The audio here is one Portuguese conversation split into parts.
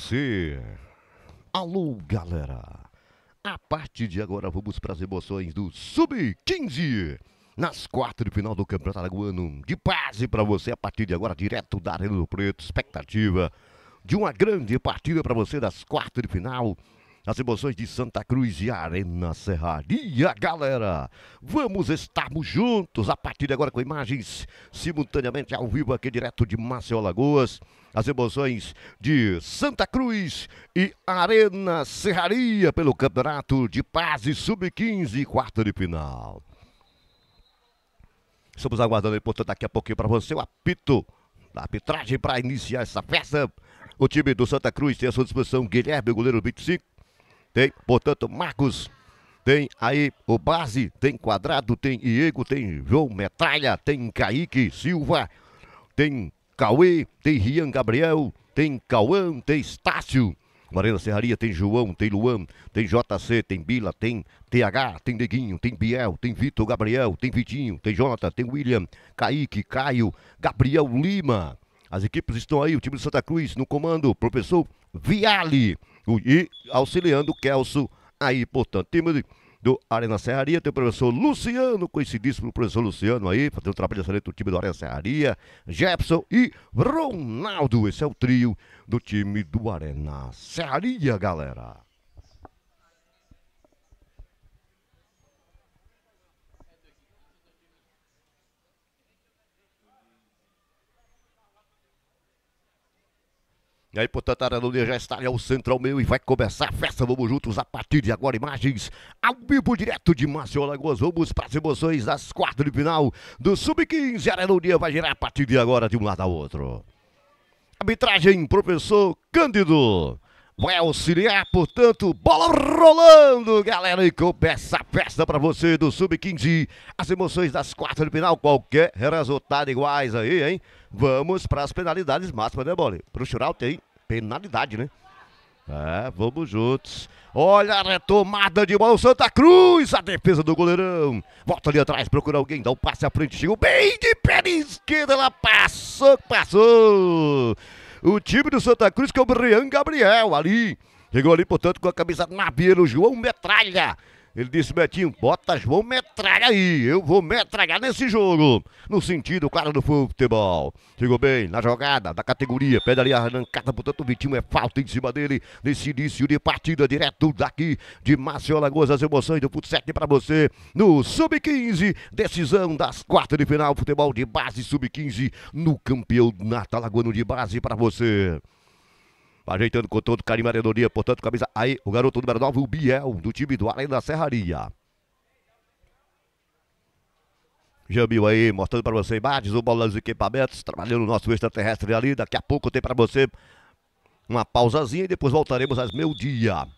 você. Alô, galera. A partir de agora vamos para as emoções do Sub-15. Nas quartas de final do Campeonato Alagoano. De base para você a partir de agora, direto da Arena do Preto. Expectativa de uma grande partida para você das quartas de final as emoções de Santa Cruz e Arena Serraria, galera. Vamos estarmos juntos a partir de agora com imagens simultaneamente ao vivo aqui direto de Maceió Lagoas. As emoções de Santa Cruz e Arena Serraria pelo Campeonato de Paz e Sub-15, quarta de final. Estamos aguardando portanto, daqui a pouquinho para você o apito da arbitragem para iniciar essa festa. O time do Santa Cruz tem à sua disposição Guilherme, goleiro 25, tem, portanto, Marcos, tem aí o Base, tem Quadrado, tem Diego, tem João Metralha, tem Kaique Silva, tem Cauê, tem Rian Gabriel, tem Cauã, tem Estácio. Marina Serraria tem João, tem Luan, tem JC, tem Bila, tem TH, tem Neguinho, tem Biel, tem Vitor Gabriel, tem Vitinho, tem Jonathan, tem William, Kaique, Caio, Gabriel Lima. As equipes estão aí, o time de Santa Cruz no comando, professor Viale. E auxiliando o Kelso aí, portanto, time do Arena Serraria, tem o professor Luciano, conhecidíssimo professor Luciano aí, fazendo um trabalho excelente do time do Arena Serraria, Jefferson e Ronaldo. Esse é o trio do time do Arena Serraria, galera. E aí, portanto, a Aralulia já está ali ao centro ao meio e vai começar a festa. Vamos juntos a partir de agora. Imagens ao vivo, direto de Maceió Lagoas. Vamos para as emoções das quartas de final do Sub-15. A vai girar a partir de agora de um lado ao outro. Arbitragem, professor Cândido. Vai auxiliar, portanto, bola rolando, galera, e começa a festa para você do Sub-15. As emoções das quartas de final, qualquer resultado iguais aí, hein? Vamos para as penalidades máximas, né, Bola? Pro Chural tem penalidade, né? É, vamos juntos. Olha a retomada de bola Santa Cruz, a defesa do goleirão. Volta ali atrás, procura alguém, dá um passe à frente, chegou bem de pé esquerda, ela passou, passou. O time do Santa Cruz que é o Brian Gabriel ali. Chegou ali, portanto, com a camisa na beira, o João Metralha. Ele disse, Betinho, bota João metralha aí, eu vou metralhar nesse jogo. No sentido, claro, do futebol. Chegou bem na jogada da categoria, pede ali a arrancada, portanto o Vitinho é falta em cima dele nesse início de partida, direto daqui de Maceió Lagoas, as emoções do futsal para você no Sub-15, decisão das quartas de final, futebol de base Sub-15 no campeonato alagoano de base para você. Ajeitando com todo carinho a Aredoria, portanto, camisa aí, o garoto número 9, o Biel, do time do Além da Serraria. Jamil aí, mostrando para você imagens, o bola dos equipamentos, trabalhando o nosso extraterrestre ali. Daqui a pouco tem para você uma pausazinha e depois voltaremos às meio-dia.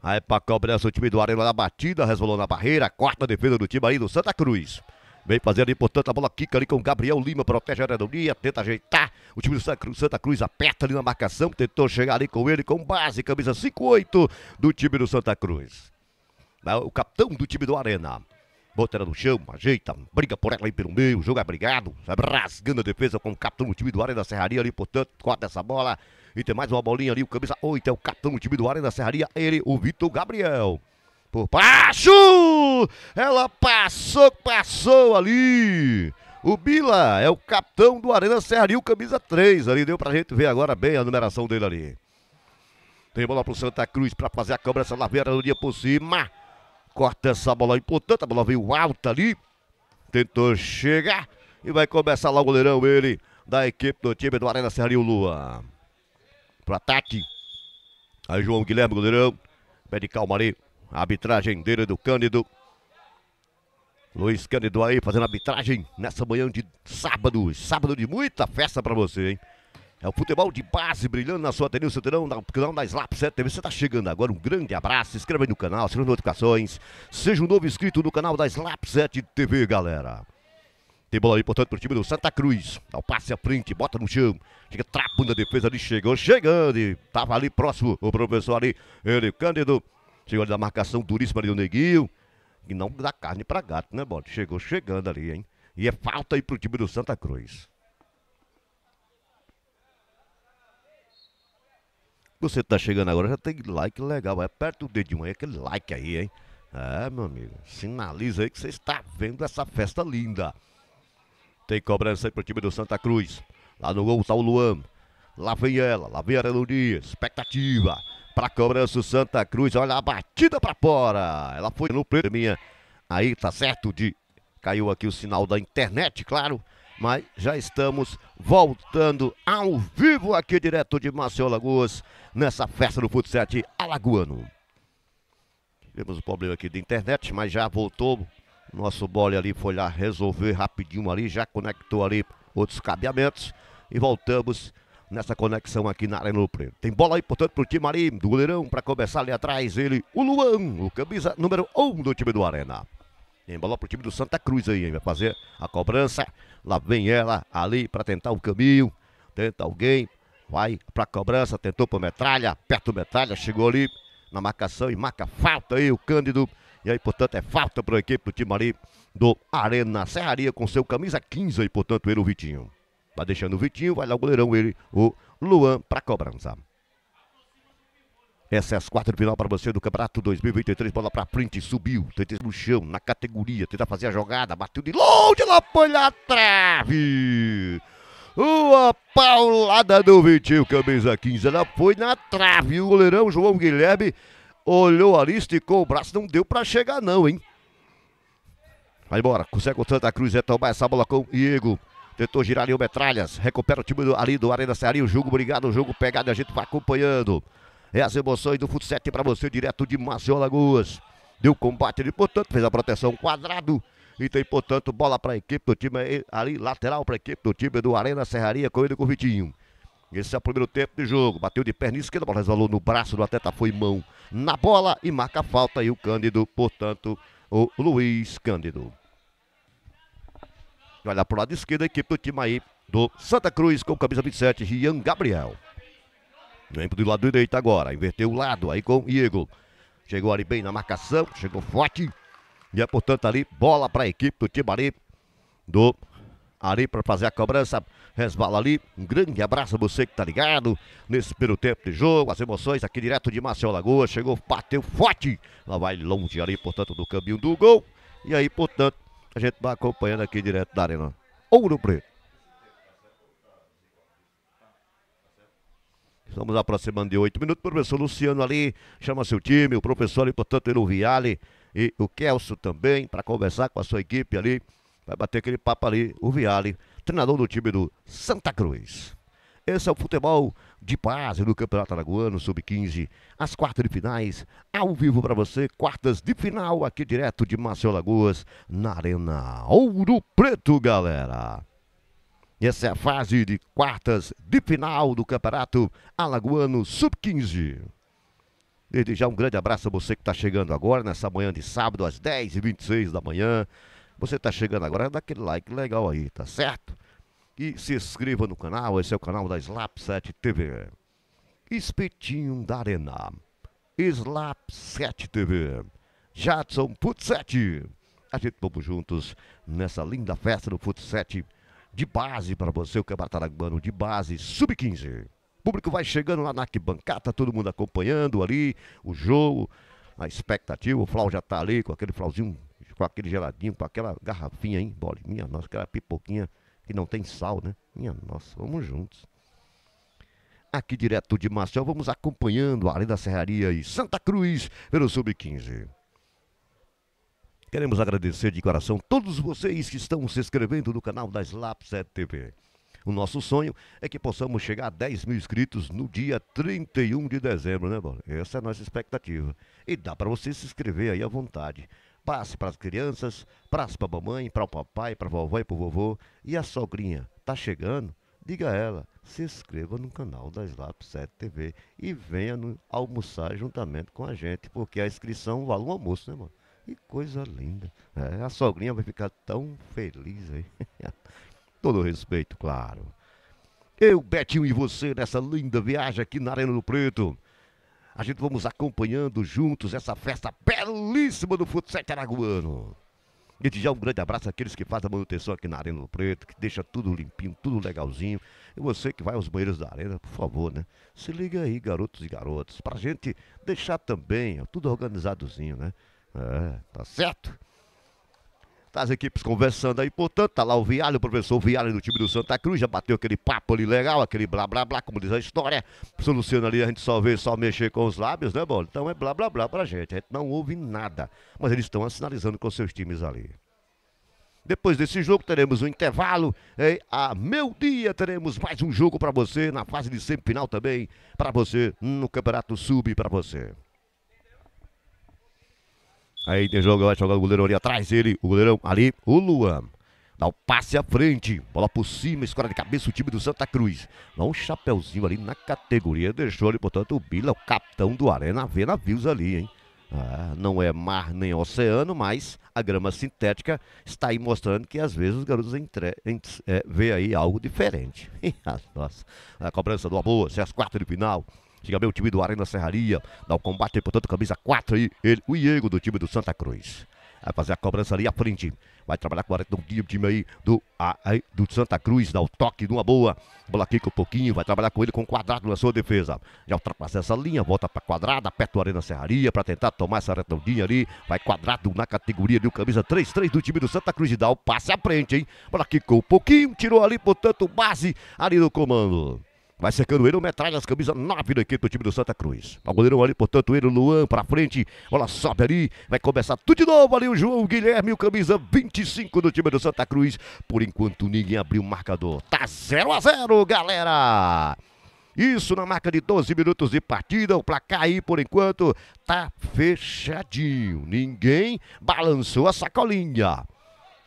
Aí para cobrança o time do Arena da batida, resvalou na barreira, quarta defesa do time aí do Santa Cruz. Vem fazendo ali, portanto, a bola quica ali com o Gabriel Lima, protege a redondinha, tenta ajeitar. O time do Santa Cruz, Santa Cruz aperta ali na marcação, tentou chegar ali com ele, com base, camisa 5-8 do time do Santa Cruz. O capitão do time do Arena. Bota ela no chão, ajeita, briga por ela aí pelo meio, joga brigado, vai rasgando a defesa com o capitão do time do Arena Serraria ali, portanto, corta essa bola. E tem mais uma bolinha ali, o camisa 8 é o capitão do time do Arena Serraria, ele, o Vitor Gabriel por baixo. Ela passou, passou ali. O Bila é o capitão do Arena Serraria, camisa 3 ali. Deu pra gente ver agora bem a numeração dele ali. Tem bola pro Santa Cruz pra fazer a cobrança laveira no dia por cima. Corta essa bola importante, a bola veio alta ali. Tentou chegar e vai começar lá o goleirão, ele, da equipe do time do Arena Serraria, o Lua. Pro ataque. Aí João Guilherme, goleirão. Pede calma ali. A arbitragem dele do Cândido. Luiz Cândido aí fazendo arbitragem nessa manhã de sábado. Sábado de muita festa para você, hein? É o futebol de base brilhando na sua Atenil Centrão, no canal da Slap 7 TV. Você está chegando agora, um grande abraço. Se inscreva aí no canal, as notificações. Seja um novo inscrito no canal da Slap 7 TV, galera. Tem bola aí, portanto, pro time do Santa Cruz. Dá o passe à frente, bota no chão. Chega trapando a defesa ali, chegou, chegando. E tava ali próximo o professor ali, ele, Cândido. Chegou ali da marcação duríssima ali do Neguinho. E não dá carne para gato, né, Bode? Chegou chegando ali, hein? E é falta aí pro time do Santa Cruz. Você tá chegando agora, já tem like legal. Aperta o dedinho aí, aquele like aí, hein? É, meu amigo. Sinaliza aí que você está vendo essa festa linda. Tem cobrança aí pro time do Santa Cruz. Lá no gol tá o Luan. Lá vem ela, lá vem a Dias. Expectativa para cobrança o Santa Cruz. Olha a batida para fora. Ela foi no minha. Aí tá certo de caiu aqui o sinal da internet, claro, mas já estamos voltando ao vivo aqui direto de Maceió Lagoas nessa festa do futsal alagoano. Tivemos um problema aqui de internet, mas já voltou. Nosso bole ali foi lá resolver rapidinho ali, já conectou ali outros cabeamentos e voltamos nessa conexão aqui na Arena do Preto. Tem bola aí, portanto, pro time ali do goleirão para começar ali atrás ele, o Luan, o camisa número 1 um do time do Arena. Tem bola pro time do Santa Cruz aí, vai fazer a cobrança. Lá vem ela ali para tentar o caminho. Tenta alguém, vai pra cobrança, tentou por metralha, aperta o metralha, chegou ali na marcação e marca falta aí o Cândido. E aí, portanto, é falta para a equipe do time ali do Arena Serraria com seu camisa 15 aí, portanto, ele o Vitinho. Vai deixando o Vitinho, vai lá o goleirão, ele, o Luan, para cobrança. Essa é as de final para você do Campeonato 2023. Bola para frente, subiu, tenta no chão, na categoria, tenta fazer a jogada, bateu de longe, ela foi na trave. Uma paulada do Vitinho, camisa 15. Ela foi na trave. O goleirão João Guilherme olhou ali, esticou o braço, não deu para chegar, não, hein? Vai embora, consegue o Santa Cruz retomar essa bola com Diego. Tentou girar ali o Metralhas. Recupera o time do, ali do Arena Ceará. O jogo obrigado, o jogo pegado. A gente vai acompanhando. É as emoções do futsal para você, direto de Maceió Lagoas. Deu combate ali, portanto, fez a proteção quadrado. E tem, portanto, bola para a equipe do time ali, lateral para a equipe do time do Arena Serraria, correndo com o Vitinho. Esse é o primeiro tempo de jogo. Bateu de perna esquerda, a bola resvalou no braço do atleta, foi mão na bola e marca a falta. E o Cândido, portanto, o Luiz Cândido. Olha pro lado esquerdo a equipe do time aí do Santa Cruz com camisa 27, Rian Gabriel. Vem pro lado direito agora, inverteu o lado aí com Igor. Chegou ali bem na marcação, chegou forte. E é, portanto, ali, bola para a equipe do time ali do ali para fazer a cobrança. Resvala ali. Um grande abraço a você que tá ligado nesse primeiro tempo de jogo. As emoções aqui direto de Marcel Lagoa. Chegou, bateu forte. Ela vai longe ali, portanto, do caminho do gol. E aí, portanto, a gente vai acompanhando aqui direto da Arena Ouro Preto. Estamos aproximando de oito minutos. O professor Luciano ali chama seu time, o professor ali, portanto, ele o Viale e o Kelso também, para conversar com a sua equipe ali. Vai bater aquele papo ali, o Viale, treinador do time do Santa Cruz. Esse é o futebol de base no Campeonato Alagoano Sub-15. As quartas de finais, ao vivo para você. Quartas de final aqui direto de Maceió Lagoas, na Arena Ouro Preto, galera. Essa é a fase de quartas de final do Campeonato Alagoano Sub-15. Desde já um grande abraço a você que está chegando agora, nessa manhã de sábado, às 10h26 da manhã. Você está chegando agora, dá aquele like legal aí, tá certo? E se inscreva no canal, esse é o canal da Slap 7 TV. Espetinho da Arena. Slap 7 TV. Jadson 7. A gente vamos juntos nessa linda festa do Fut 7 de base para você, o Campeonato Araguano de base, sub-15. O público vai chegando lá na arquibancada, todo mundo acompanhando ali o jogo, a expectativa. O Flau já tá ali com aquele flauzinho, com aquele geladinho, com aquela garrafinha, hein? Bolinha, nossa, aquela pipoquinha que não tem sal, né? Minha nossa, vamos juntos. Aqui direto de Maceió, vamos acompanhando a Arena da Serraria e Santa Cruz pelo Sub-15. Queremos agradecer de coração todos vocês que estão se inscrevendo no canal da Slap 7 TV. O nosso sonho é que possamos chegar a 10 mil inscritos no dia 31 de dezembro, né, Bola? Essa é a nossa expectativa. E dá para você se inscrever aí à vontade. Passe para as crianças, passe para a mamãe, para o papai, para a vovó e para o vovô. E a sogrinha tá chegando? Diga a ela, se inscreva no canal da Slap 7 TV e venha no, almoçar juntamente com a gente, porque a inscrição vale um almoço, né, mano? Que coisa linda. É, a sogrinha vai ficar tão feliz aí. Todo respeito, claro. Eu, Betinho e você nessa linda viagem aqui na Arena do Preto. A gente vamos acompanhando juntos essa festa belíssima do futsal araguano. Desde já um grande abraço àqueles que fazem a manutenção aqui na Arena do Preto, que deixa tudo limpinho, tudo legalzinho. E você que vai aos banheiros da Arena, por favor, né? Se liga aí, garotos e garotas, pra gente deixar também ó, tudo organizadozinho, né? É, tá certo? Tá as equipes conversando aí, portanto, tá lá o Vialho, o professor Vialho do time do Santa Cruz, já bateu aquele papo ali legal, aquele blá blá blá, como diz a história. O Luciano ali a gente só vê, só mexer com os lábios, né, bom? Então é blá blá blá pra gente, a gente não ouve nada. Mas eles estão sinalizando com seus times ali. Depois desse jogo teremos um intervalo. E a meu dia teremos mais um jogo para você na fase de semifinal também para você no Campeonato Sub para você. Aí tem jogo, vai jogar o goleirão ali atrás dele, o goleirão ali, o Luan. Dá o passe à frente, bola por cima, escora de cabeça o time do Santa Cruz. Dá um chapeuzinho ali na categoria, deixou ali, portanto, o Bila, o capitão do Arena, vê navios ali, hein? Ah, não é mar nem oceano, mas a grama sintética está aí mostrando que às vezes os garotos entre, entre, é, vê aí algo diferente. Nossa, a cobrança do amor, se as quartas de final. Chega bem o time do Arena Serraria. Dá o combate portanto, camisa 4 aí. Ele, o Iego do time do Santa Cruz. Vai fazer a cobrança ali à frente. Vai trabalhar com o Aretão o time aí do, a, aí do Santa Cruz. Dá o toque numa boa. Bola aqui com um pouquinho. Vai trabalhar com ele com quadrado na sua defesa. Já ultrapassa essa linha. Volta para quadrada. Aperta o Arena Serraria para tentar tomar essa retondinha ali. Vai quadrado na categoria de camisa 3-3 do time do Santa Cruz. E dá o passe à frente, hein? Bola aqui com um pouquinho. Tirou ali, portanto, base ali no comando. Vai secando ele, o Metralhas, camisa 9 da equipe do time do Santa Cruz. O goleirão ali, portanto, ele, o Luan, pra frente. Bola sobe ali, vai começar tudo de novo ali o João Guilherme, o camisa 25 do time do Santa Cruz. Por enquanto, ninguém abriu o marcador. Tá 0 a 0 galera! Isso na marca de 12 minutos de partida. O placar aí, por enquanto, tá fechadinho. Ninguém balançou a sacolinha.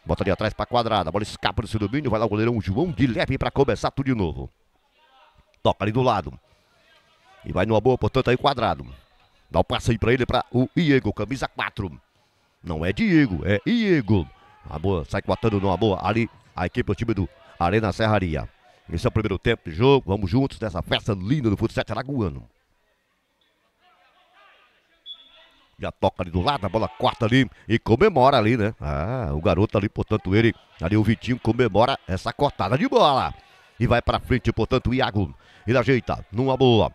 Bota ali atrás pra quadrada. A bola escapa do seu domínio. Vai lá o goleirão João Guilherme para começar tudo de novo. Toca ali do lado. E vai numa boa, portanto, aí quadrado. Dá o um passe aí pra ele, pra o Iego, camisa 4. Não é Diego, é Iego. A boa, sai quatando numa boa. Ali, a equipe, o time do Arena Serraria. Esse é o primeiro tempo de jogo. Vamos juntos nessa festa linda do futsal araguano. Já toca ali do lado, a bola corta ali e comemora ali, né? Ah, o garoto ali, portanto, ele, ali o Vitinho comemora essa cortada de bola. E vai para frente, portanto, o Iago. Ele ajeita numa boa.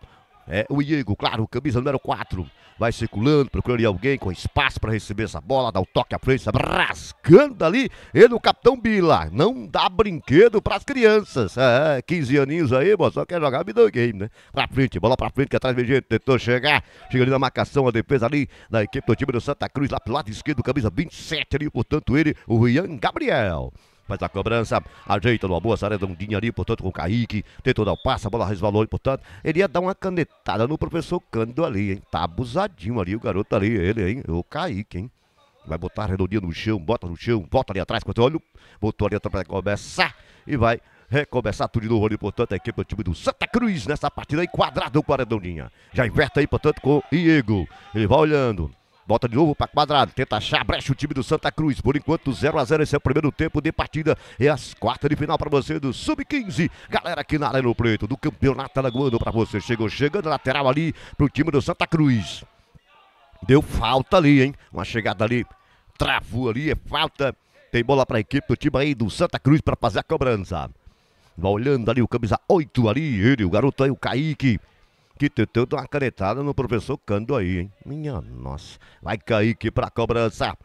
É o Iego, claro, camisa número 4. Vai circulando, procurando alguém com espaço para receber essa bola, dá o toque à frente, rasgando ali. Ele, o capitão Bila. Não dá brinquedo para as crianças. É, 15 aninhos aí, moço, só quer jogar videogame, né? Pra frente, bola pra frente, que atrás vem gente, tentou chegar. Chega ali na marcação, a defesa ali da equipe do time do Santa Cruz, lá pro lado esquerdo, camisa 27 ali, portanto, ele, o Ian Gabriel faz a cobrança, ajeita numa boa, redondinha ali, portanto, com o Kaique, tentou dar o passe, a bola resvalou, portanto, ele ia dar uma canetada no professor Cândido ali, hein? Tá abusadinho ali, o garoto ali, ele, hein? O Kaique, hein? Vai botar a redondinha no chão, bota no chão, volta ali atrás, quando olha, botou ali atrás para começar e vai recomeçar tudo de novo ali, portanto, a equipe do time do Santa Cruz nessa partida aí, quadrado com a redondinha. Já inverte aí, portanto, com o Diego. Ele vai olhando. Volta de novo para quadrado, tenta achar brecha o time do Santa Cruz. Por enquanto, 0 a 0 esse é o primeiro tempo de partida. É as quartas de final para você do Sub-15. Galera aqui na Arena Preto, do Campeonato Alagoano para você. Chegou chegando lateral ali pro time do Santa Cruz. Deu falta ali, hein? Uma chegada ali, travou ali, é falta. Tem bola para a equipe do time aí do Santa Cruz para fazer a cobrança. Vai olhando ali o camisa 8 ali, ele, o garoto aí, o Kaique tentou dar uma canetada no professor Cândido aí, hein? Minha nossa. Vai cair aqui pra cobrança.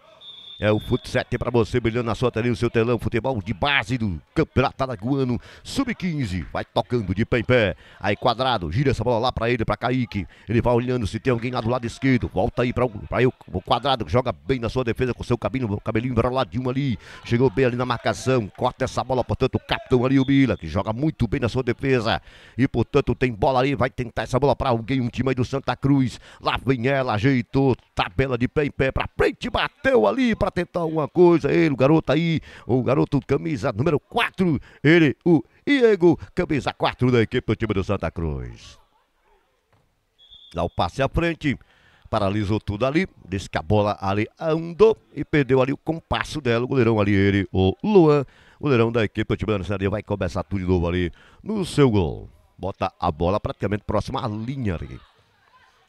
É o Fut 7 para você, brilhando na sua telinha, o seu telão, futebol de base do Campeonato Alagoano, sub-15, vai tocando de pé em pé, aí quadrado, gira essa bola lá para ele, para Kaique, ele vai olhando se tem alguém lá do lado esquerdo, volta aí para o, o quadrado, joga bem na sua defesa com seu cabelinho, cabelinho enroladinho ali, chegou bem ali na marcação, corta essa bola, portanto, o capitão ali, o Mila, que joga muito bem na sua defesa, e portanto tem bola ali, vai tentar essa bola para alguém, um time aí do Santa Cruz, lá vem ela, ajeitou, tabela de pé em pé, para frente, bateu ali, para para tentar alguma coisa. Ele, o garoto aí, o garoto camisa número 4, ele, o Diego, camisa 4 da equipe do time do Santa Cruz. Dá o passe à frente, paralisou tudo ali, disse que a bola ali andou e perdeu ali o compasso dela, o goleirão ali, ele, o Luan, goleirão da equipe do time do Santa vai começar tudo de novo ali no seu gol. Bota a bola praticamente próxima à linha ali.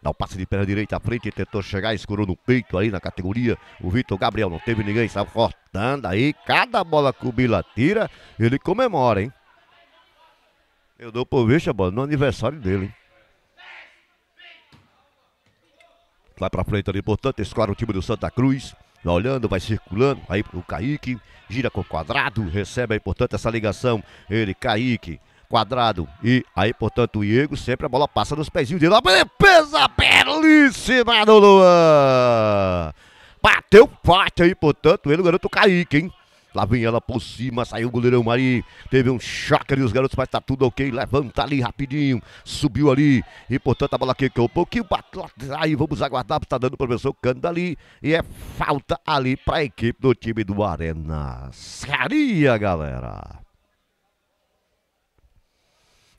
Dá o passe de perna direita à frente, tentou chegar, escurou no peito aí na categoria. O Vitor Gabriel não teve ninguém, estava cortando aí. Cada bola que o Bila tira, ele comemora, hein? Eu dou por vista, bola, no aniversário dele, hein? Vai pra frente ali, portanto, escora o time do Santa Cruz. Vai olhando, vai circulando, aí o Kaique, gira com o quadrado, recebe aí, portanto, essa ligação. Ele, Kaique, quadrado. E aí, portanto, o Diego sempre a bola passa nos pezinhos dele. A defesa belíssima do Luan. Bateu forte aí, portanto, ele, o garoto Kaique, hein? Lá vem ela por cima, saiu o goleirão Mari. Teve um choque ali, os garotos, mas tá tudo ok. Levanta ali rapidinho, subiu ali. E portanto a bola quicou um pouquinho, bateu aí. Vamos aguardar, tá dando o professor Cândido ali. E é falta ali pra equipe do time do Arena. Saria, galera.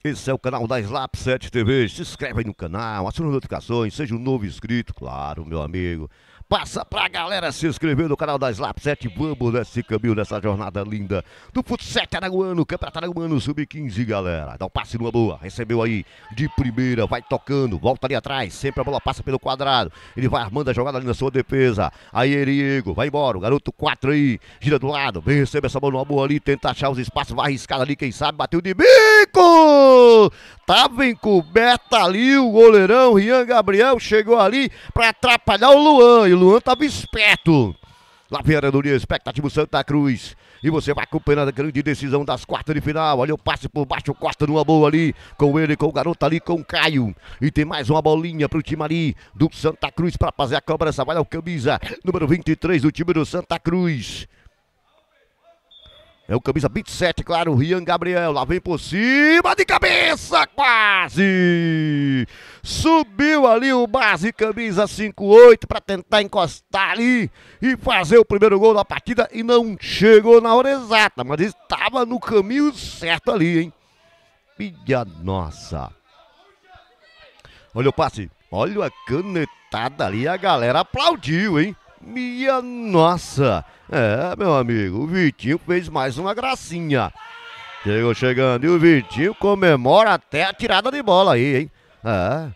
Esse é o canal da Slap 7 TV. Se inscreve aí no canal, aciona as notificações, seja um novo inscrito, claro, meu amigo. Passa pra galera se inscrever no canal da Slap 7. Vamos nesse caminho, nessa jornada linda do Futsal Araguano, Campeonato Araguano Sub-15, galera. Dá um passe numa boa, recebeu aí de primeira, vai tocando, volta ali atrás, sempre a bola passa pelo quadrado. Ele vai armando a jogada ali na sua defesa. Aí Eriego, vai embora, o garoto 4 aí, gira do lado, vem receber essa bola numa boa ali, tenta achar os espaços, vai arriscar ali, quem sabe, bateu de bico! Tava encoberta ali o goleirão Rian Gabriel, chegou ali pra atrapalhar o Luan. E Luan tava esperto. Lá vem a Aranduria, expectativo Santa Cruz. E você vai acompanhando a grande decisão das quartas de final. Olha o passe por baixo, Costa numa boa ali. Com ele, com o garoto ali, com o Caio. E tem mais uma bolinha pro time ali do Santa Cruz para fazer a cobrança. Vai lá o camisa número 23 do time do Santa Cruz. É o camisa 27, claro, o Rian Gabriel. Lá vem por cima de cabeça, quase! Subiu ali o base, camisa 58, para tentar encostar ali e fazer o primeiro gol da partida. E não chegou na hora exata, mas estava no caminho certo ali, hein? Minha nossa! Olha o passe, olha a canetada ali, a galera aplaudiu, hein? Minha nossa! É, meu amigo, o Vitinho fez mais uma gracinha. Chegou chegando e o Vitinho comemora até a tirada de bola aí, hein? É.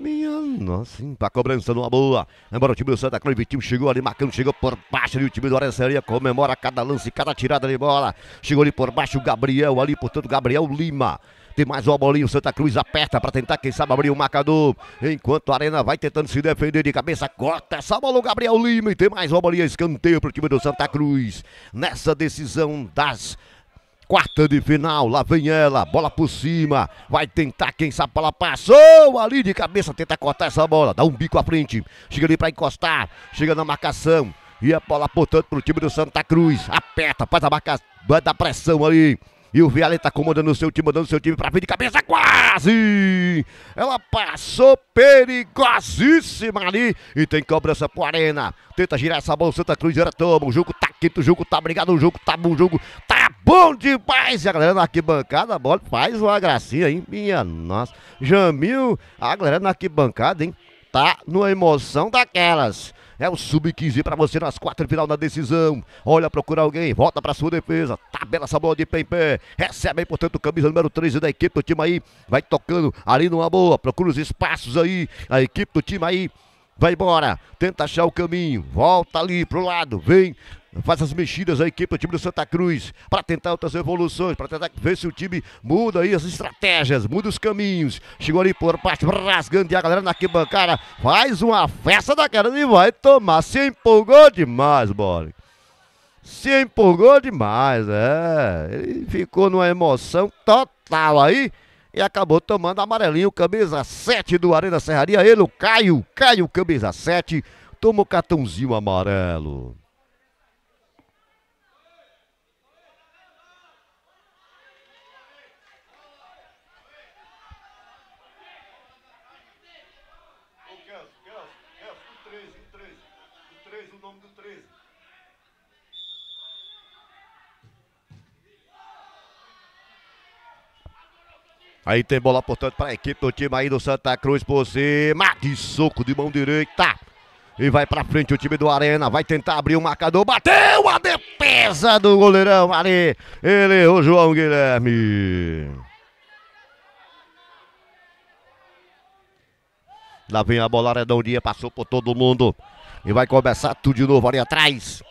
Minha nossa, hein? Pra cobrança numa boa. Embora o time do Santa Cruz, Vitinho chegou ali marcando, chegou por baixo ali. O time do Aranceria comemora cada lance, cada tirada de bola. Chegou ali por baixo o Gabriel ali, portanto, Gabriel Lima. Tem mais uma bolinha, o Santa Cruz aperta para tentar, quem sabe, abrir o marcador. Enquanto a Arena vai tentando se defender de cabeça, corta essa bola o Gabriel Lima. E tem mais uma bolinha, escanteio para o time do Santa Cruz. Nessa decisão das quarta de final, lá vem ela, bola por cima, vai tentar, quem sabe, ela passou ali de cabeça, tenta cortar essa bola, dá um bico à frente, chega ali para encostar, chega na marcação, e a bola portanto pro time do Santa Cruz, aperta, faz a marcação, vai dar pressão ali, e o Viale tá comandando o seu time, mandando o seu time pra frente de cabeça, quase! Ela passou perigosíssima ali. E tem cobrança pro Arena. Tenta girar essa bola, Santa Cruz era toma. O jogo tá quente, o jogo tá brigado, o jogo tá bom, o jogo tá bom demais. E a galera na arquibancada, a bola faz uma gracinha, hein? Minha nossa. Jamil, a galera na arquibancada, hein? Tá numa emoção daquelas. É o sub-15 para você nas de final da decisão. Olha, procura alguém, volta para sua defesa. Tabela essa bola de pé em pé. Recebe aí, portanto, camisa número 13 da equipe do time aí. Vai tocando ali numa boa. Procura os espaços aí. A equipe do time aí. Vai embora, tenta achar o caminho, volta ali pro lado, vem, faz as mexidas a equipe do time do Santa Cruz para tentar outras evoluções, para tentar ver se o time muda aí as estratégias, muda os caminhos. Chegou ali por parte, rasgando e a galera na arquibancada faz uma festa daquela e vai tomar. Se empolgou demais, bola. Se empolgou demais, é. Ele ficou numa emoção total aí e acabou tomando amarelinho, camisa 7 do Arena Serraria. Ele, o Caio, Caio, camisa 7, toma o cartãozinho amarelo. Aí tem bola, portanto, para a equipe do time aí do Santa Cruz por cima. Que soco de mão direita. E vai para frente o time do Arena. Vai tentar abrir o marcador. Bateu a defesa do goleirão ali. Ele, o João Guilherme. Lá vem a bola redondinha, passou por todo mundo. E vai começar tudo de novo ali atrás.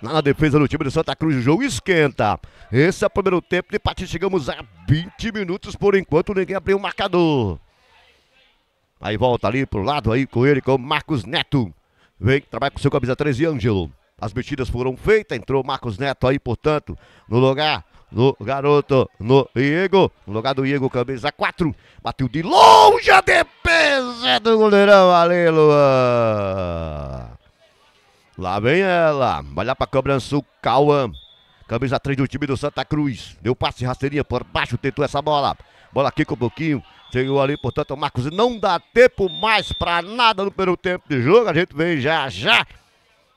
Na defesa do time do Santa Cruz, o jogo esquenta. Esse é o primeiro tempo de partida. Chegamos a 20 minutos por enquanto, ninguém abriu o marcador. Aí volta ali pro lado aí com ele, com Marcos Neto. Vem, trabalha com seu camisa 13, Ângelo. As mexidas foram feitas, entrou Marcos Neto aí, portanto, no lugar no garoto, no Diego, no lugar do Diego, camisa 4. Bateu de longe a defesa do goleirão ali, Luan. Lá vem ela, vai lá pra cobrança o Cauã. Camisa 3 do time do Santa Cruz. Deu passe rasteirinha por baixo, tentou essa bola. Bola aqui com um pouquinho. Chegou ali, portanto, o Marcos não dá tempo mais pra nada no primeiro tempo de jogo. A gente vem já já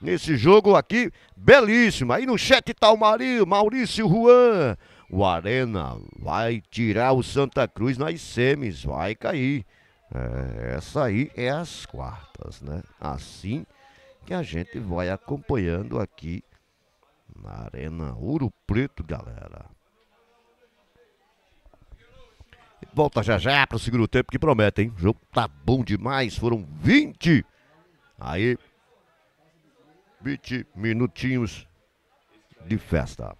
nesse jogo aqui, belíssimo. Aí no chat tá o Mario, Maurício Juan. O Arena vai tirar o Santa Cruz nas semis, vai cair. É, essa aí é as quartas, né? Assim que a gente vai acompanhando aqui na Arena Ouro Preto, galera. Volta já já para o segundo tempo que promete, hein? O jogo tá bom demais, foram 20. Aí 20 minutinhos de festa.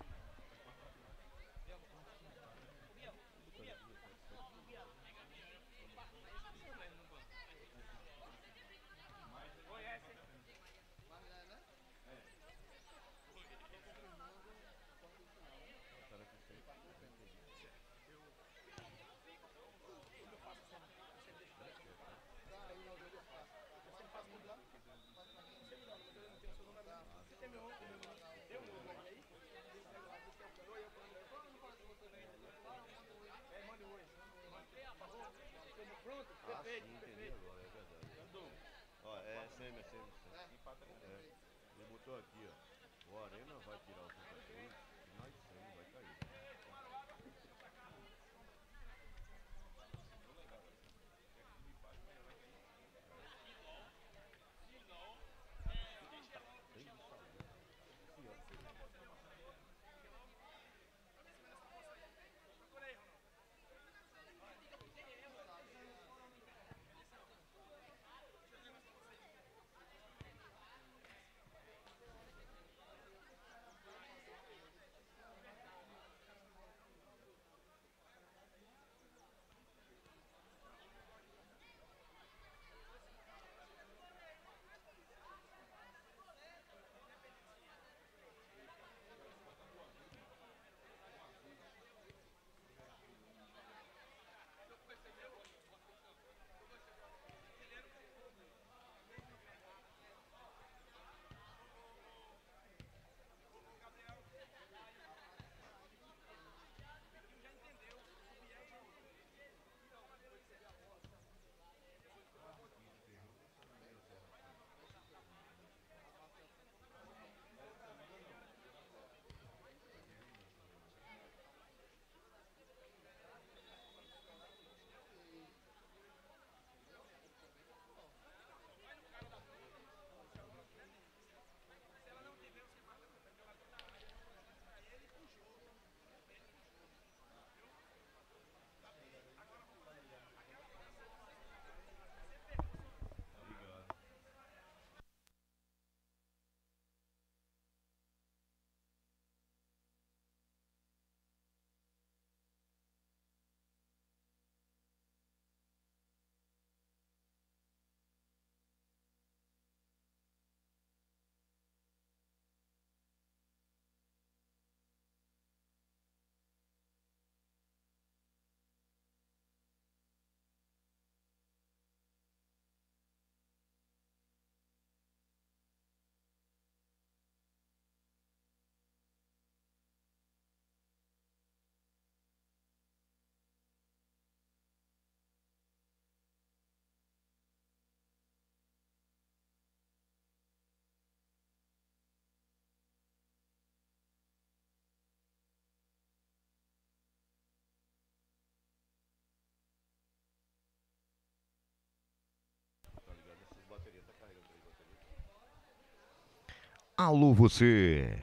Alô você,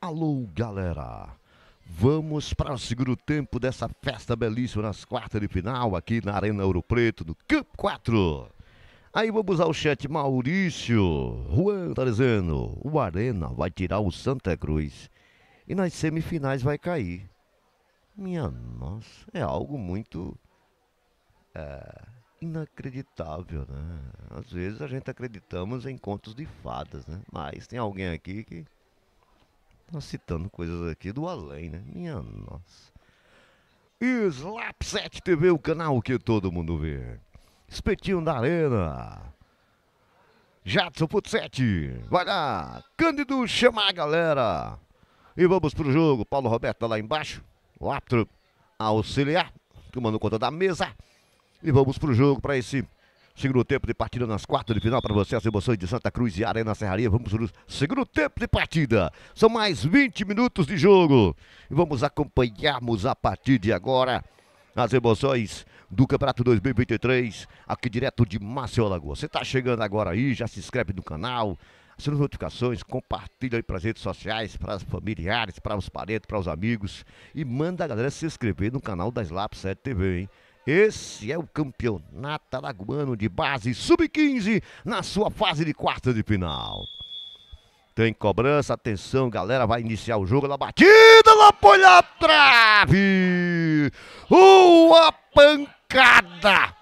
alô galera, vamos para o segundo tempo dessa festa belíssima nas quartas de final aqui na Arena Ouro Preto do Camp 4. Aí vamos ao chat Maurício. Juan tá dizendo, o Arena vai tirar o Santa Cruz e nas semifinais vai cair. Minha nossa, é algo muito é, inacreditável, né? Às vezes a gente acreditamos em contos de fadas, né? Mas tem alguém aqui que tá citando coisas aqui do além, né? Minha nossa. Slap 7 TV, o canal que todo mundo vê. Espetinho da Arena. Jadson Put 7. Vai lá. Cândido chamar a galera. E vamos pro jogo. Paulo Roberto tá lá embaixo. O árbitro auxiliar. Tomando conta da mesa. E vamos pro jogo para esse segundo tempo de partida nas quartas de final para você, as emoções de Santa Cruz e Arena Serraria. Vamos pro segundo tempo de partida. São mais 20 minutos de jogo. E vamos acompanharmos a partir de agora as emoções do Campeonato 2023, aqui direto de Maceió Lagoa. Você está chegando agora aí, já se inscreve no canal, assina as notificações, compartilha aí para as redes sociais, para os familiares, para os parentes, para os amigos e manda a galera se inscrever no canal da Slap 7 TV, hein? Esse é o campeonato alagoano de base sub-15 na sua fase de quarta de final. Tem cobrança, atenção, galera, vai iniciar o jogo na batida, lá põe a trave! Uma pancada!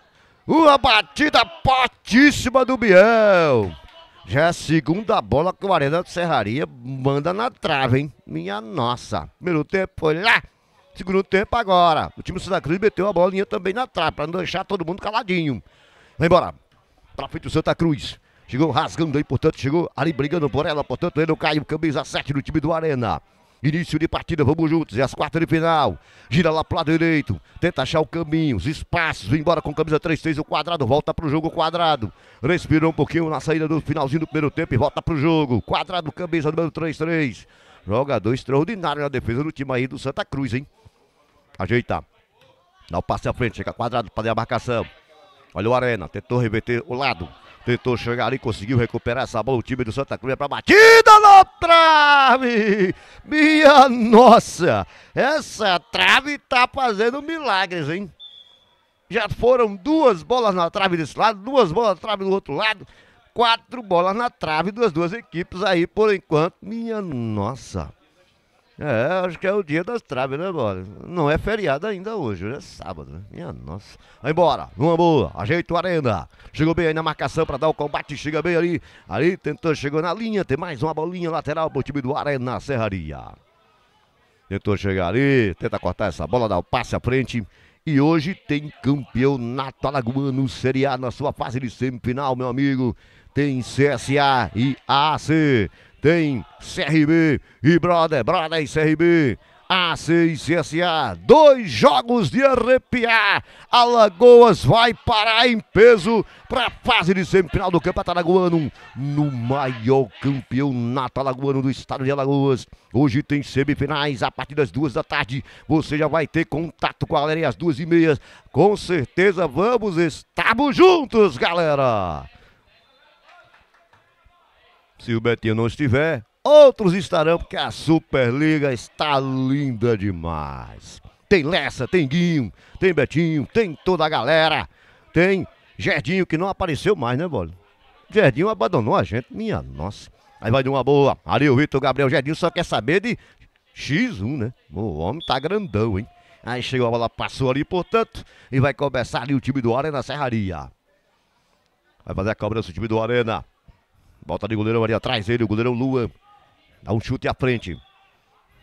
Uma batida fortíssima do Biel! Já é a segunda bola que o Arena Serraria manda na trave, hein? Minha nossa! Primeiro tempo foi lá, Segundo tempo agora. O time do Santa Cruz meteu a bolinha também na trave, para não deixar todo mundo caladinho. Vai embora. Pra frente do Santa Cruz. Chegou rasgando aí, portanto, chegou ali brigando por ela, portanto, ele não caiu. Camisa 7 do time do Arena. Início de partida, vamos juntos, é as quartas de final. Gira lá pro lado direito, tenta achar o caminho, os espaços, vem embora com camisa 3-3, o quadrado, volta pro jogo quadrado. Respirou um pouquinho na saída do finalzinho do primeiro tempo e volta pro jogo. Quadrado, camisa número 3-3. Jogador extraordinário na defesa do time aí do Santa Cruz, hein? Ajeitar. Dá o passe à frente, chega quadrado para a marcação. Olha o Arena, tentou reverter o lado. Tentou chegar ali, conseguiu recuperar essa bola. O time do Santa Cruz é para batida na trave! Minha nossa! Essa trave tá fazendo milagres, hein? Já foram duas bolas na trave desse lado, duas bolas na trave do outro lado. Quatro bolas na trave das duas equipes aí, por enquanto. Minha nossa! É, acho que é o dia das traves, né, bora? Não é feriado ainda hoje, hoje é sábado, né? Minha nossa. Vai embora, uma boa, ajeita o arena. Chegou bem aí na marcação para dar o combate, chega bem ali. Ali tentou, chegou na linha, tem mais uma bolinha lateral pro time do Arena Serraria. Tentou chegar ali, tenta cortar essa bola, dá o passe à frente. E hoje tem campeonato alagoano Série A na sua fase de semifinal, meu amigo. Tem CSA e AC tem CRB e Brother, Brother e CRB. AC e CSA, dois jogos de arrepiar. Alagoas vai parar em peso para a fase de semifinal do Campeonato Alagoano no maior campeonato alagoano do estado de Alagoas. Hoje tem semifinais a partir das duas da tarde. Você já vai ter contato com a galera às duas e meia. Com certeza vamos, estamos juntos, galera. Se o Betinho não estiver, outros estarão, porque a Superliga está linda demais. Tem Lessa, tem Guinho, tem Betinho, tem toda a galera. Tem Gerdinho que não apareceu mais, né, bola? Gerdinho abandonou a gente, minha nossa. Aí vai de uma boa. Ali o Vitor Gabriel Gerdinho só quer saber de X1, né? O homem tá grandão, hein? Aí chegou a bola, passou ali, portanto, e vai começar ali o time do Arena Serraria. Vai fazer a cobrança o time do Arena. Volta de goleirão ali atrás dele, o goleirão Luan. Dá um chute à frente.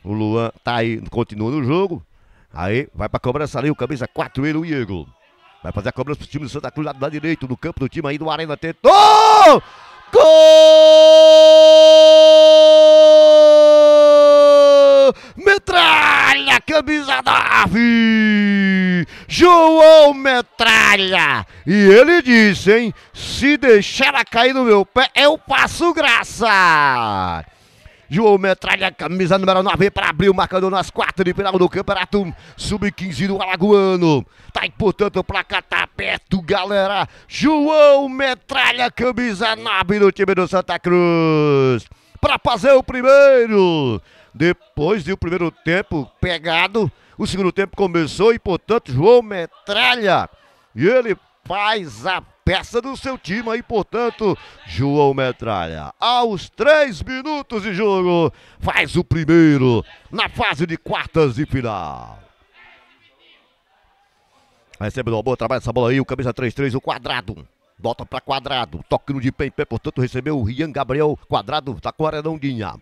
O Luan tá aí, continua no jogo. Aí vai pra cobrança ali, o camisa 4, ele, o Diego. Vai fazer a cobrança pro time do Santa Cruz lá do lado direito, no campo do time aí do Arena. Tentou! Gol! Metralha, camisa 9! João Metralha! E ele disse, hein? Se deixar ela cair no meu pé, eu passo graça! João Metralha, camisa número 9 para abrir o marcador nas quartas de final do Campeonato Sub-15 do Alagoano. Tá aí, portanto, o placar tá perto, galera. João Metralha, camisa 9 do time do Santa Cruz. Para fazer o primeiro. Depois de o primeiro tempo pegado, o segundo tempo começou e, portanto, João Metralha. E ele faz a peça do seu time aí, portanto, João Metralha. Aos três minutos de jogo, faz o primeiro na fase de quartas de final. Recebe uma boa, trabalha essa bola aí, o camisa 3-3, o quadrado. Bota para quadrado, toque no de pé em pé, portanto recebeu o Rian Gabriel, quadrado, tá com a redondinha.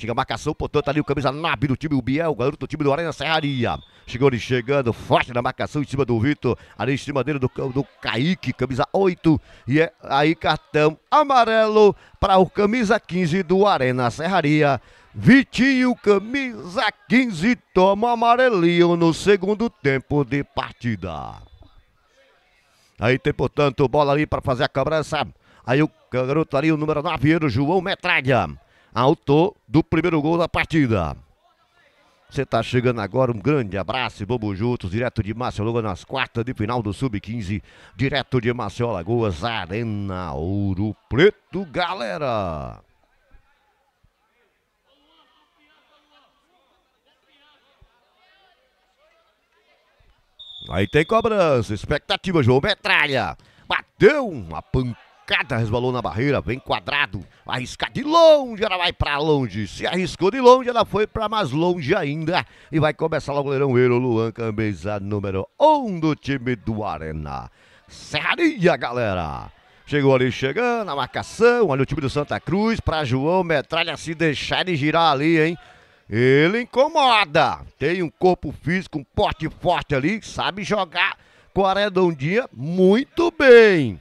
Chega a marcação, portanto, ali o camisa Nabi do time, o Biel, o garoto do time do Arena Serraria. Chegou ali chegando, forte na marcação em cima do Vitor, ali em cima dele do, do Kaique, camisa 8. E é aí cartão amarelo para o camisa 15 do Arena Serraria. Vitinho, camisa 15, toma amarelinho no segundo tempo de partida. Aí tem, portanto, bola ali para fazer a cobrança. Aí o garoto ali, o número 9, o João Metralha. Autor do primeiro gol da partida. Você está chegando agora, um grande abraço, Bobo Juntos, direto de Maceió, nas quartas de final do Sub-15, direto de Maceió, Lagoas, Arena Ouro Preto, galera! Aí tem cobrança, expectativa, João Metralha. Bateu uma pancada, resvalou na barreira, vem quadrado. Arriscar de longe, ela vai pra longe. Se arriscou de longe, ela foi pra mais longe ainda. E vai começar o goleirão ele, o Luan Cambeza, número 1 um do time do Arena. Serraria, galera. Chegou ali chegando, a marcação. Olha o time do Santa Cruz pra João Metralha se deixar de girar ali, hein? Ele incomoda. Tem um corpo físico, um porte forte ali, sabe jogar com a redondinha muito bem.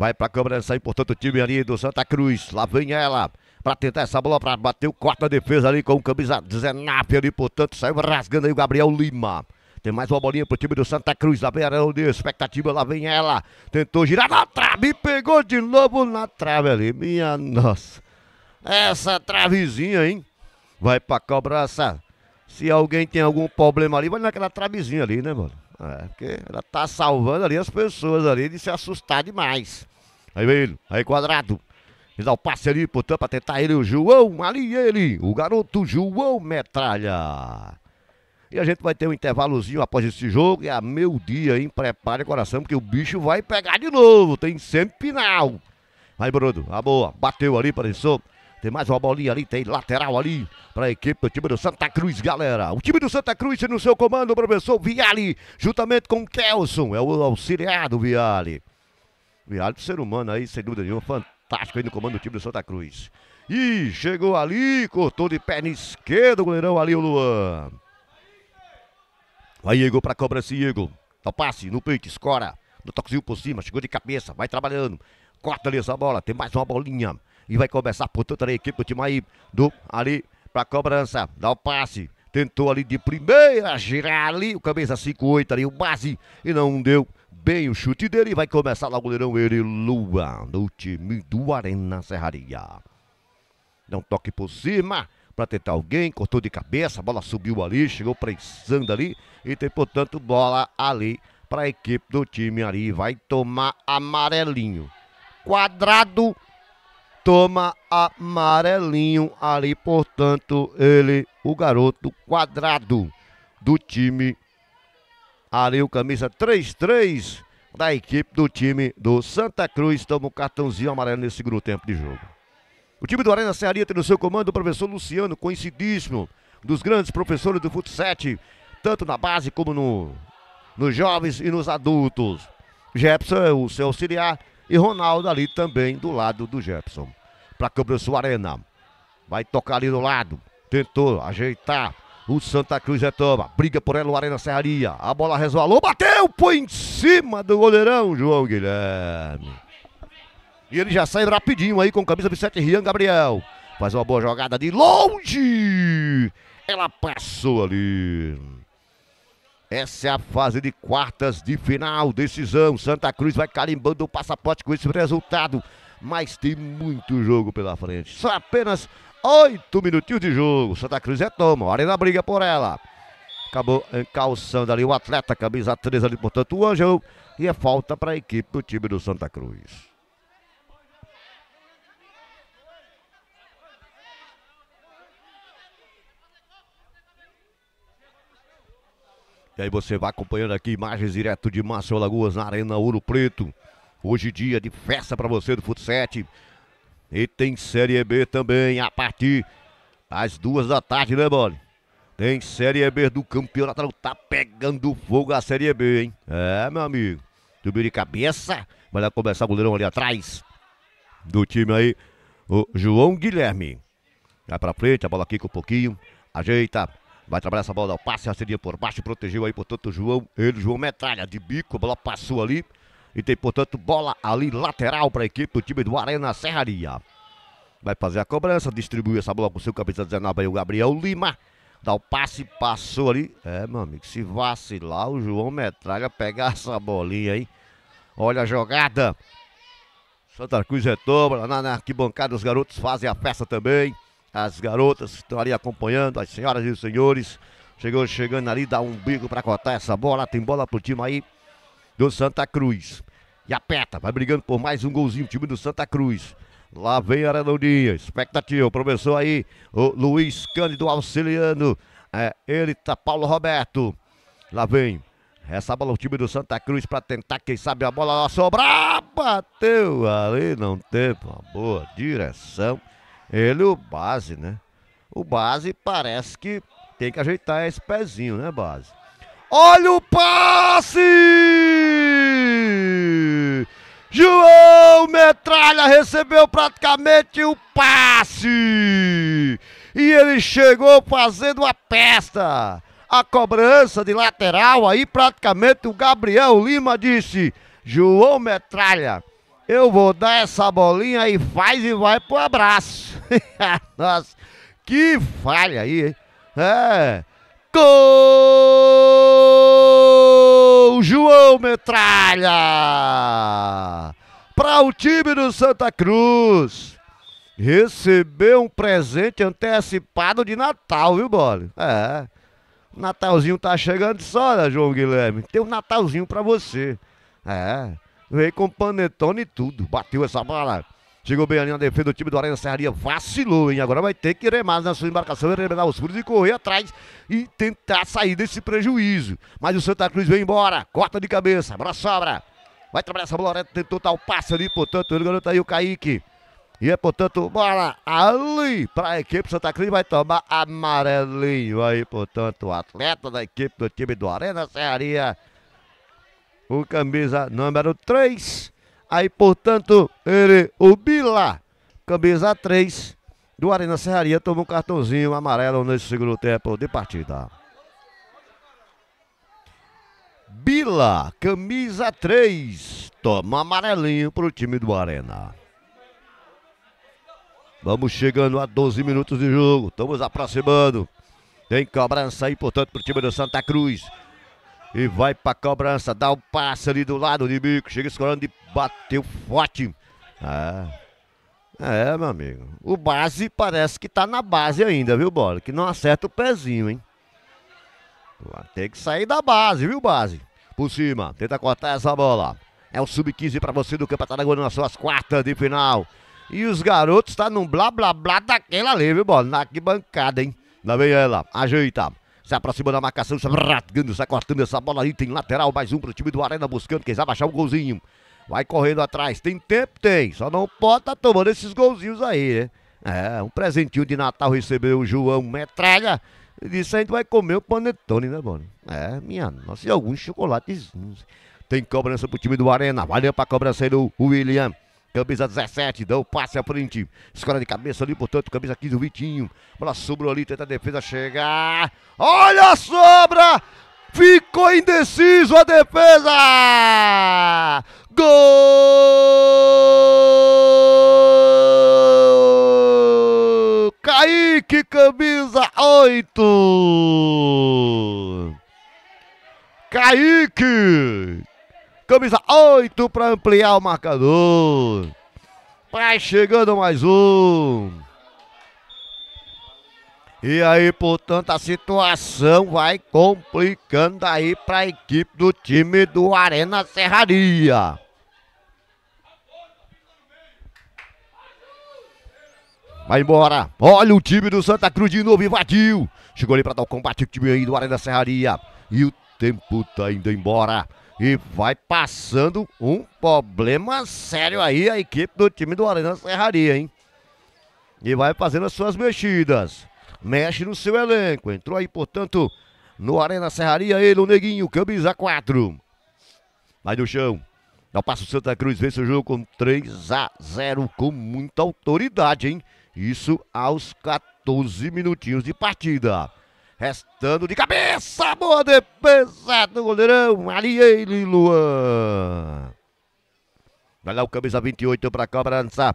Vai pra câmera sair, portanto, o time ali do Santa Cruz. Lá vem ela para tentar essa bola, para bater o corte da defesa ali com o camisa 19 ali, portanto, saiu rasgando aí o Gabriel Lima. Tem mais uma bolinha pro time do Santa Cruz. Lá vem a de expectativa, lá vem ela. Tentou girar na trave e pegou de novo na trave ali. Minha nossa. Essa travezinha, hein? vai pra cobrança. Se alguém tem algum problema ali, vai naquela travezinha ali, né, mano? É, porque ela tá salvando ali as pessoas ali de se assustar demais. Aí vem ele, aí quadrado. Ele dá o passe ali, portanto, pra tentar ele, o João, ali ele, o garoto João Metralha. E a gente vai ter um intervalozinho após esse jogo. E a meu dia, hein? Prepare o coração, porque o bicho vai pegar de novo. Tem sempre final. Vai, Bruno. A boa. Bateu ali, pareceu. Tem mais uma bolinha ali, tem lateral ali para a equipe do time do Santa Cruz, galera. O time do Santa Cruz no seu comando, o professor Viale, juntamente com o Kelson, é o auxiliar do Viale. Viale, ser humano aí, sem dúvida nenhuma, fantástico aí no comando do time do Santa Cruz. E chegou ali, cortou de perna esquerda o goleirão ali, o Luan. Vai Igor para cobrança, Igor. Dá passe no peito, escora. No toquezinho por cima, chegou de cabeça, vai trabalhando. Corta ali essa bola, tem mais uma bolinha. E vai começar, portanto, a equipe do time aí do ali para cobrança. Dá o passe. Tentou ali de primeira girar ali. O cabeça 5-8 ali, o base. E não deu bem o chute dele. Vai começar lá o goleirão ele, Lua, no time do Arena Serraria. Dá um toque por cima para tentar alguém, cortou de cabeça, a bola subiu ali, chegou prensando ali e tem, portanto, bola ali para a equipe do time ali. Vai tomar amarelinho. Quadrado toma amarelinho ali, portanto, ele, o garoto quadrado do time. Ali o camisa 3-3 da equipe do time do Santa Cruz toma um cartãozinho amarelo nesse segundo tempo de jogo. O time do Arena Cearia tem no seu comando o professor Luciano, conhecidíssimo, dos grandes professores do futsal, tanto na base como no, nos jovens e nos adultos. Jefferson é o seu auxiliar e Ronaldo ali também do lado do Jefferson. Para cobrança o Arena. Vai tocar ali do lado. Tentou ajeitar. O Santa Cruz retoma. Briga por ela o Arena Serraria. A bola resvalou. Bateu. Põe em cima do goleirão João Guilherme. E ele já sai rapidinho aí com camisa 27 Rian Gabriel. Faz uma boa jogada de longe. Ela passou ali. Essa é a fase de quartas de final, decisão. Santa Cruz vai carimbando o passaporte com esse resultado. Mas tem muito jogo pela frente. Só apenas oito minutinhos de jogo. Santa Cruz retoma. Hora da briga por ela. Acabou encalçando ali o atleta, camisa 13 ali, portanto, o Ângelo. E é falta para a equipe do time do Santa Cruz. E aí você vai acompanhando aqui imagens direto de Márcio Lagoas na Arena Ouro Preto. Hoje dia de festa para você do Futsal. E tem Série B também a partir das duas da tarde, né, Bole? Tem Série B do Campeonato. Tá pegando fogo a Série B, hein? É, meu amigo. Subiu de cabeça. Vai lá começar o goleirão ali atrás. Do time aí, o João Guilherme. Vai pra frente, a bola aqui com um pouquinho. Ajeita. Vai trabalhar essa bola, o passe, rasteirinha por baixo, protegeu aí, portanto, o João. Ele, João Metralha, de bico, a bola passou ali. E tem, portanto, bola ali lateral para a equipe do time do Arena Serraria. Vai fazer a cobrança, distribui essa bola com o seu cabeça 19 aí, o Gabriel Lima. Dá o passe, passou ali. É, meu amigo, se vacilar, o João Metralha pegar essa bolinha aí. Olha a jogada. Santa Cruz retoma, na, na arquibancada os garotos fazem a festa também. As garotas estão ali acompanhando, as senhoras e os senhores. Chegou chegando ali, dá um bico para cortar essa bola. Tem bola pro time aí do Santa Cruz. E aperta, vai brigando por mais um golzinho, time do Santa Cruz. Lá vem a Aranoninha, expectativa, professor aí, o Luiz Cândido auxiliando. É, ele tá Paulo Roberto. Lá vem. Essa bola o time do Santa Cruz para tentar, quem sabe a bola lá sobrar. Bateu ali, não teve uma boa direção. Ele, o base, né? O base parece que tem que ajeitar esse pezinho, né, base? Olha o passe! João Metralha recebeu praticamente o passe! E ele chegou fazendo a pesta. A cobrança de lateral aí, praticamente o Gabriel Lima disse: João Metralha, eu vou dar essa bolinha e faz e vai pro abraço. Nossa, que falha aí, hein? É. Gol! João Metralha! Para o time do Santa Cruz. Recebeu um presente antecipado de Natal, viu, Bole? É. Natalzinho tá chegando só, né, João Guilherme? Tem um Natalzinho para você. É. Veio com panetone e tudo. Bateu essa bola. Chegou bem ali na defesa do time do Arena Serraria, vacilou, hein? Agora vai ter que remar na sua embarcação, arrebentar os furos e correr atrás e tentar sair desse prejuízo. Mas o Santa Cruz vem embora, corta de cabeça, bola sobra. Vai trabalhar essa bola, tentou dar o passe ali, portanto, ele garoto aí o Kaique. E é, portanto, bola ali para a equipe Santa Cruz, vai tomar amarelinho aí, portanto, o atleta da equipe do time do Arena Serraria. O camisa número 3 Aí, portanto, ele, o Bila, camisa 3 do Arena Serraria, toma um cartãozinho amarelo nesse segundo tempo de partida. Bila, camisa 3, toma amarelinho para o time do Arena. Vamos chegando a 12 minutos de jogo, estamos aproximando. Tem cobrança aí, portanto, para o time do Santa Cruz. E vai pra cobrança, dá o um passe ali do lado de bico. Chega escorando e bateu forte. É. É, meu amigo. O base parece que tá na base ainda, viu, Bola? Que não acerta o pezinho, hein? Tem que sair da base, viu, base? Por cima, tenta cortar essa bola. É o sub-15 para você do Campeonato Araguano nas suas quartas de final. E os garotos tá num blá blá blá daquela ali, viu, bola? Na bancada, hein? Lá vem ela, ajeita. Se aproxima da marcação, rasgando, está cortando essa bola aí. Tem lateral, mais um para o time do Arena buscando, quem sabe achar um golzinho. Vai correndo atrás. Tem tempo? Tem. Só não pode tá tomando esses golzinhos aí, né? É, um presentinho de Natal recebeu o João Metralha. Ele disse: a gente vai comer o panetone, né, mano? É, minha nossa, e alguns chocolatezinhos. Tem cobrança pro time do Arena. Valeu pra cobrança aí do William. Camisa 17, dá o passe à frente. Escola de cabeça ali, portanto, camisa 15 do Vitinho. Bola sobrou ali, tenta a defesa chegar. Olha a sobra! Ficou indeciso a defesa! Gol! Kaique, camisa 8! Kaique! Camisa 8 para ampliar o marcador. Vai chegando mais um. E aí, portanto, a situação vai complicando aí para a equipe do time do Arena Serraria. Vai embora. Olha o time do Santa Cruz de novo invadiu. Chegou ali para dar o combate o time aí do Arena Serraria. E o tempo tá indo embora. E vai passando um problema sério aí a equipe do time do Arena Serraria, hein? E vai fazendo as suas mexidas. Mexe no seu elenco. Entrou aí, portanto, no Arena Serraria ele, o Neguinho, camisa 4. Vai no chão. Dá passo Santa Cruz, vence o jogo com 3 a 0 com muita autoridade, hein? Isso aos 14 minutinhos de partida. Restando de cabeça, boa defesa do goleirão, Arieiro Luan. Vai lá o camisa 28 para cobrança.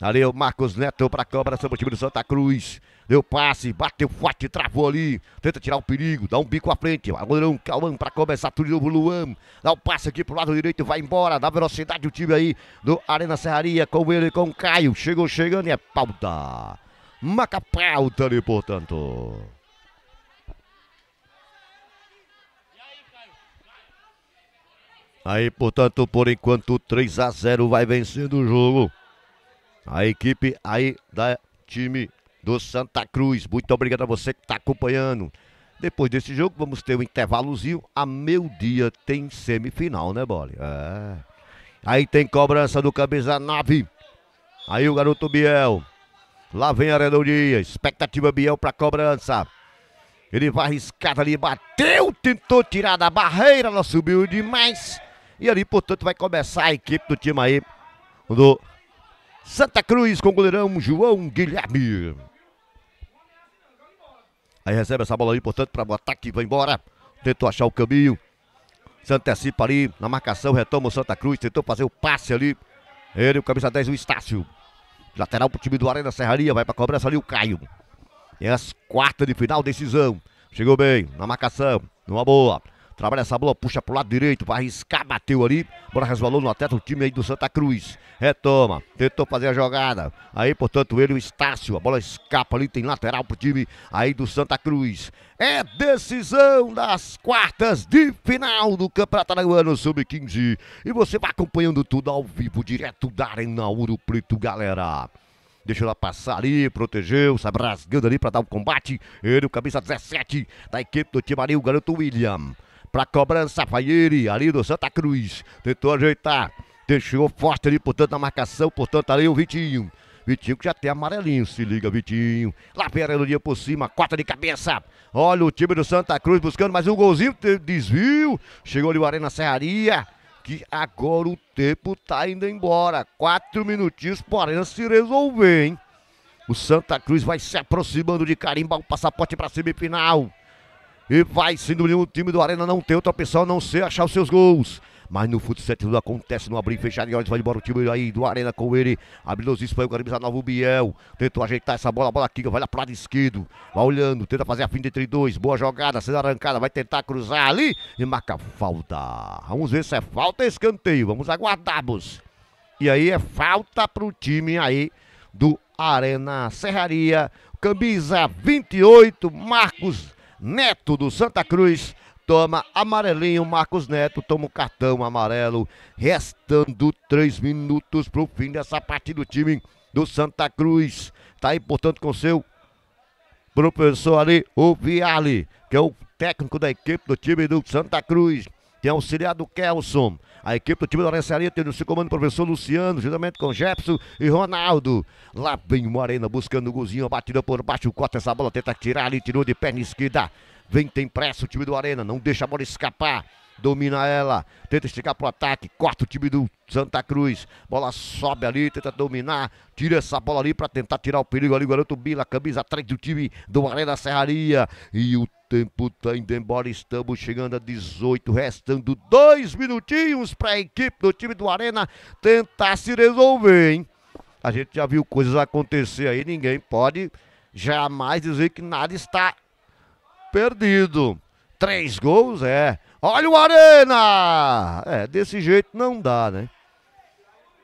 Ali o Marcos Neto para cobrança do time do Santa Cruz. Deu passe, bateu forte, travou ali. Tenta tirar o perigo, dá um bico à frente. O goleirão Cauã para começar tudo de novo. Luan dá o um passe aqui pro lado direito, vai embora. Dá velocidade o time aí do Arena Serraria com ele, com o Caio. Chegou chegando e é pauta. Maca pauta ali, portanto. Aí, portanto, por enquanto, 3 a 0 vai vencendo o jogo. A equipe aí da time do Santa Cruz. Muito obrigado a você que está acompanhando. Depois desse jogo, vamos ter um intervalozinho. A meio-dia tem semifinal, né, Bole? É. Aí tem cobrança do camisa 9. Aí o garoto Biel. Lá vem Arenão Dias. Expectativa Biel para cobrança. Ele vai arriscar ali, bateu, tentou tirar da barreira, ela subiu demais. E ali, portanto, vai começar a equipe do time aí do Santa Cruz com o goleirão João Guilherme. Aí recebe essa bola aí, portanto, para o ataque, vai embora. Tentou achar o caminho. Se antecipa ali na marcação, retoma o Santa Cruz, tentou fazer o passe ali. Ele, o camisa 10, o Estácio. Lateral pro time do Arena Serraria, vai pra cobrança ali o Caio. E as quartas de final, decisão. Chegou bem, na marcação, numa boa. Trabalha essa bola, puxa pro lado direito, vai arriscar, bateu ali. Bola resvalou no atleta do time aí do Santa Cruz. Retoma, tentou fazer a jogada. Aí, portanto, ele, o Estácio. A bola escapa ali, tem lateral pro time aí do Santa Cruz. É decisão das quartas de final do Campeonato Araguano Sub-15. E você vai acompanhando tudo ao vivo, direto da Arena Ouro Preto, galera. Deixa ela passar ali, protegeu, sabe, rasgando ali para dar o um combate. Ele, o camisa 17 da equipe do time ali, o garoto William. Pra cobrança, vai ele, ali do Santa Cruz. Tentou ajeitar. Deixou forte ali, portanto, na marcação. Portanto, ali o Vitinho. Vitinho que já tem amarelinho, se liga, Vitinho. Lá vem a dia por cima, quarta de cabeça. Olha o time do Santa Cruz buscando mais um golzinho, desvio. Chegou ali o Arena Serraria, que agora o tempo tá indo embora. Quatro minutinhos Arena se resolver, hein? O Santa Cruz vai se aproximando de carimbar o passaporte pra semifinal. E vai sendo o time do Arena não ter outra opção a não ser achar os seus gols. Mas no futsal tudo acontece no abrir e fechar de olhos. Vai embora o time aí do Arena com ele. Habilidosíssimo foi o camisa novo Biel. Tentou ajeitar essa bola. A bola aqui vai lá pro lado esquerdo. Vai olhando. Tenta fazer a fim entre dois. Boa jogada. Sendo arrancada. Vai tentar cruzar ali. E marca falta. Vamos ver se é falta escanteio. Vamos aguardarmos. E aí é falta pro time aí do Arena Serraria. Camisa 28, Marcos Neto do Santa Cruz toma amarelinho, Marcos Neto toma o cartão amarelo, restando três minutos para o fim dessa partida do time do Santa Cruz. Tá aí, portanto, com seu professor ali, o Viale, que é o técnico da equipe do time do Santa Cruz. Tem auxiliar do Kelson. A equipe do time da Orençaria tem no seu comando o professor Luciano, juntamente com Jefferson e Ronaldo. Lá vem o Arena buscando o golzinho, batida por baixo, corta essa bola, tenta tirar ali, tirou de perna esquerda. Vem, tem pressa o time do Arena, não deixa a bola escapar. Domina ela, tenta esticar pro ataque, corta o time do Santa Cruz. Bola sobe ali, tenta dominar, tira essa bola ali para tentar tirar o perigo ali. Garoto Bila, camisa atrás do time do Arena Serraria. E o tempo tá indo embora, estamos chegando a 18, restando dois minutinhos para a equipe do time do Arena tentar se resolver, hein? A gente já viu coisas acontecer aí, ninguém pode jamais dizer que nada está perdido. Três gols, é. Olha o Arena! É, desse jeito não dá, né?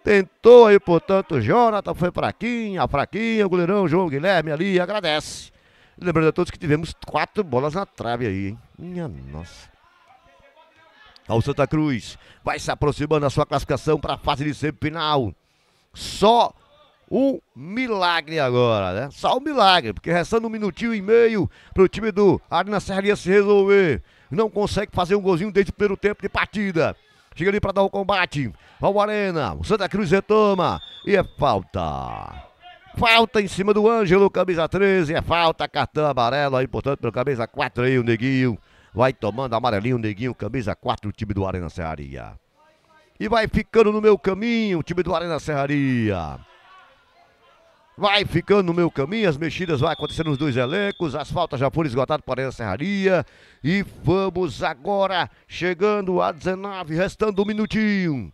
Tentou aí, portanto, Jonathan foi fraquinha, fraquinha, o goleirão João Guilherme ali agradece. Lembrando a todos que tivemos quatro bolas na trave aí, hein? Minha nossa. Ao Santa Cruz vai se aproximando da sua classificação para a fase de semifinal. Só um milagre agora, né? Só um milagre, porque restando um minutinho e meio para o time do Arena Serraria se resolver. Não consegue fazer um golzinho desde o primeiro tempo de partida. Chega ali para dar o combate. Vai o Arena, o Santa Cruz retoma e é falta. Falta em cima do Ângelo, camisa 13, é falta, cartão amarelo aí, portanto, pelo camisa 4 aí, o Neguinho. Vai tomando amarelinho, o Neguinho, camisa 4, o time do Arena Serraria. E vai ficando no meu caminho, o time do Arena Serraria. Vai ficando no meu caminho, as mexidas vão acontecendo nos dois elencos, as faltas já foram esgotadas para a Serraria. E vamos agora chegando a 19, restando um minutinho.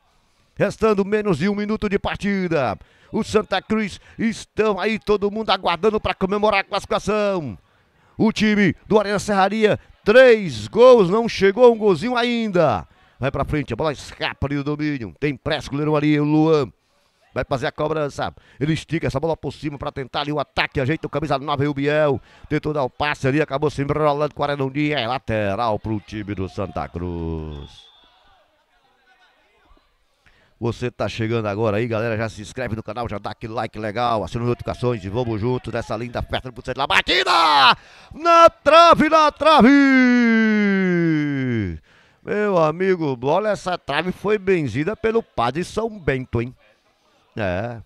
Restando menos de um minuto de partida. O Santa Cruz estão aí, todo mundo aguardando para comemorar a classificação. O time do Arena Serraria, três gols, não chegou um golzinho ainda. Vai para frente, a bola escapa ali do domínio. Tem pressa, goleiro ali, o Luan. Vai fazer a cobrança. Ele estica essa bola por cima para tentar ali o ataque. Ajeita o camisa 9 o Biel. Tentou dar o passe ali. Acabou se enrolando com o Arendondinha. É lateral para o time do Santa Cruz. Você tá chegando agora aí, galera. Já se inscreve no canal, já dá aquele like legal, assina as notificações e vamos juntos nessa linda festa do da batida! Na trave, na trave! Meu amigo, olha, essa trave foi benzida pelo padre São Bento, hein? É.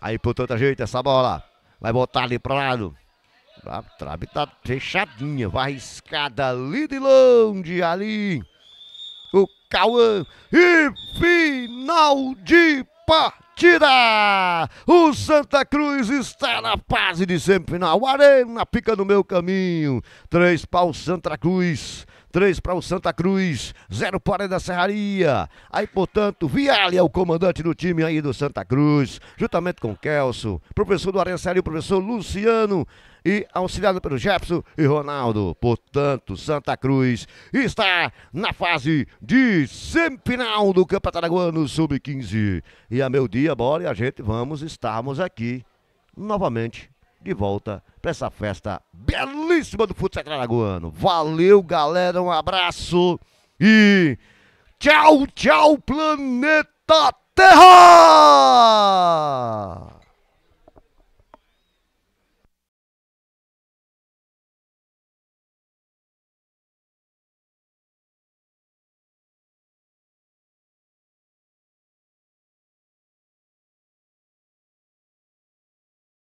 Aí, por tanta gente, essa bola vai botar ali pro lado. A trave tá fechadinha, vai escada ali de longe, ali. O Cauã. E final de partida! O Santa Cruz está na fase de semifinal. Arena fica no meu caminho. Três pau Santa Cruz. 3 para o Santa Cruz, 0 para da Serraria. Aí, portanto, Viale é o comandante do time aí do Santa Cruz, juntamente com Kelso, professor do Arencelli, o professor Luciano e auxiliado pelo Jefferson e Ronaldo. Portanto, Santa Cruz está na fase de semifinal do Campeonato Araguano Sub-15. E a meu dia, bora, e a gente vamos estarmos aqui novamente de volta para essa festa belíssima do futsal araguano. Valeu, galera, um abraço e tchau, tchau, planeta Terra!